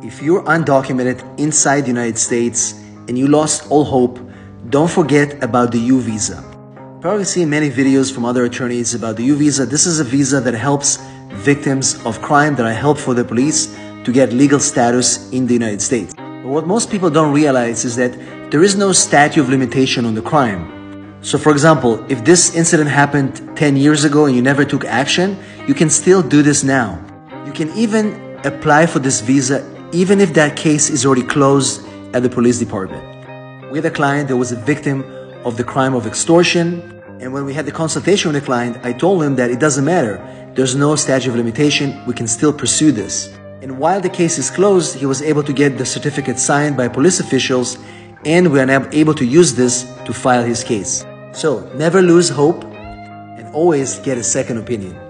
If you're undocumented inside the United States and you lost all hope, don't forget about the U visa. Probably seen many videos from other attorneys about the U visa. This is a visa that helps victims of crime that are helped for the police to get legal status in the United States. But what most people don't realize is that there is no statute of limitation on the crime. So for example, if this incident happened 10 years ago and you never took action, you can still do this now. You can even apply for this visa even if that case is already closed at the police department. We had a client that was a victim of the crime of extortion. And when we had the consultation with the client, I told him that it doesn't matter. There's no statute of limitation. We can still pursue this. And while the case is closed, he was able to get the certificate signed by police officials and we are now able to use this to file his case. So never lose hope and always get a second opinion.